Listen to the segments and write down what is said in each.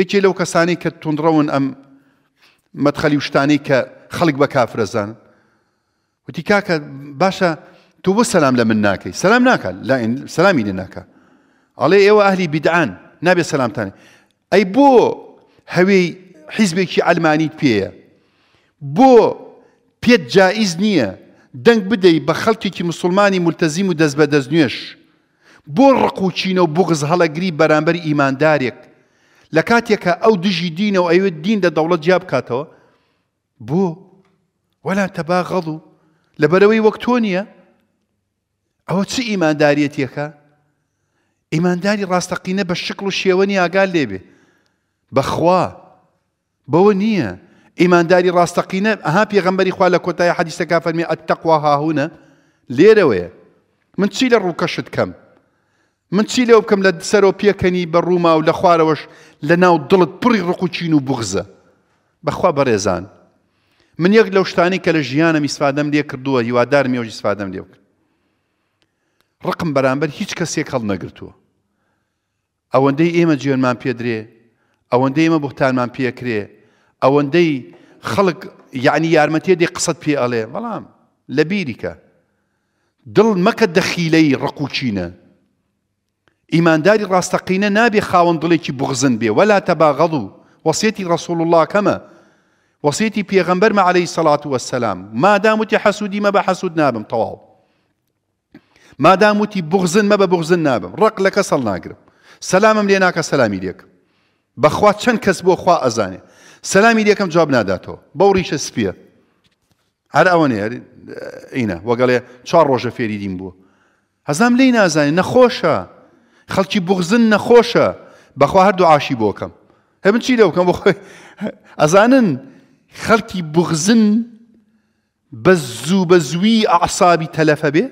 یەکێ لەو کەسانەی کە توندڕەون ئەم مەدخەلی و شتانەی کە خەڵک بە کافرەزان وتی کاکە باشە تۆ بۆ سەسلام لە من ناکەی سەسلام ناکات لا سەسلامی لە ناکە ئەڵێ ئێوە ئەهلی بیدعان نابێ سەسلامتان ئەی بۆ هەوێی حیزبێکی ئەلمانیت پێیە بۆ پێت جائیز نییە دەنگ بدەی بە خەڵکێکی مسلمانی ملتەزیم و دەست بە دەست نوێش بۆ ڕق و کینە و بوغز هەڵەگری بەرامبەر ئیماندارێک لە کاتێکا ئەو دژی دینە و ئەیەوێت دین لە دەوڵەت جیا بکاتەوە بۆ وەلا تەباغەڵو لەبەرەوەی وەک تۆ نییە ئەوە چ ئیمانداریەتێکە ئیمانداری ڕاستەقینە بە شکل و شێوەنی ئاگال لێبێ بەخوا بەوە نییە ئیمانداری ڕاستەقینە ئەها پێغەمبەری خوا لە کۆتایی حەدیسەکە فەرمی التقوا هاهونا لێرەوەیە من چی لە ڕووکەشت کەم من چی لەو بکەم لە سەرۆ پێکەنی بە ڕووما و لە خوارەوەش لە ناو دڵت پڕی ڕق و چین و بغزە بەخوا بەڕێزان من یەک لەو شتانی کە لە ژیانم ئیسفادەم لێ کردووە هیوادار مێژ ئیسفادەم لێ بکرد ڕقم بەرامبەر هیچ کەسێک هەڵ نەگرتووە ئەوەندەی ئێمە جوێنمان پێدرێ، ئەوەندەی ئێمە بوختانمان پێ ئەکرێ، ئەوەندەی خەڵک یەعنی یارمەتیە دێ قسەت پێ ئەڵێ، بەڵام لە بیریکە. دڵ مەکە دەخیلەی ڕق و کینە. ئیمانداری ڕاستەقینە نابێ خاوەن دڵێکی بوغزن بێ وەلا تەباغەڵو وەسیەتی ڕەسوڵ اللەکەمە وەسیەتی پێغەمبەرمە عەلەیهی سەڵات وەسەلام مادام وتی حەسودی مەبە حەسود نابم تەواو. مادام وتی بغزن مەبە بغزن نابم ڕق لە کەس هەڵناگرم سەلامم لێ ناکە سەلامی لێکم بەخوا چەند کەس بۆ خوا ئەزانێ سەلامی لێکم جواب ناداتەوە بەو ڕیشە سپیە هەر ئەوەنێ ئینە وەگەڵێ چوار ڕۆژە فێری دیم بووە هەزام لی نازانێ نەخۆشە خەڵکی بغزن نەخۆشە بەخوا هەردوو عاشی بۆکەم هەمن چی لەوکەم بۆ خۆی ئەزانن خەڵکی بغزن بەس زوو بە زووی ئەعسابی تەلەف ئەبێ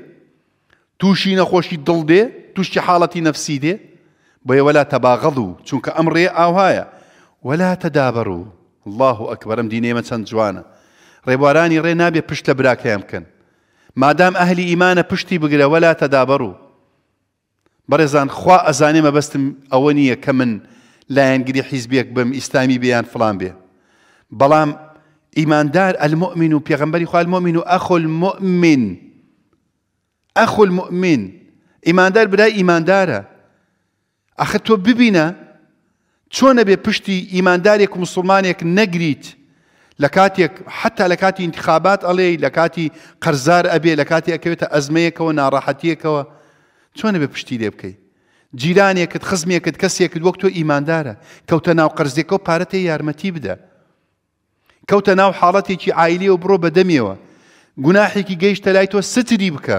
تووشی نەخۆشی دڵ بێ تووشی حاڵەتی نەفسی دێ بۆیە وەلا تەباغەضو چونکە ئەم ڕێ ئاوهایە وەلا تەدابەرو اللە اکبر ئەم دینەی ئێمە چەند جوانە ڕێبوارانی ڕێ نابێ پشت لە براکەیان بکەن مادام ئەهلی ئیمانە پشتی بگرە وەلا تەدابەرو بەڕێزان خوا ئەزانێ مەبەستم ئەوە نییە کە من لایەنگری حیزبێک بم ئیسلامی بێ یان فڵان بێ بەڵام ئیماندار المۆمین و پێغەمبەری خوا المۆمین و ئەخۆ المۆمین ئەخۆ المۆمین ئیماندار برای ئیماندارە ئەخە تۆ ببینە چۆن ئەبێ پشتی ئیماندارێک و موسڵمانێک نەگریت لە کاتێک حتا لە کاتی ئینتخابات ئەڵێی لە کاتی قەرزار ئەبێ لە کاتی ئەکەوێتە ئەزمەیەکەوە ناڕەحەتیەکەوە چۆن ئەبێ پشتی لێ بکەی جیرانێکت خزمێکت کەسێکت وەک تۆ ئیماندارە کەوتە ناو قەرزێکە و پارەتێ یارمەتی بدە کەوتە ناو حاڵەتێکی عایلی و بڕۆ بە دەمیەوە گوناحێکی گەیشتە لای تۆ ستری بکە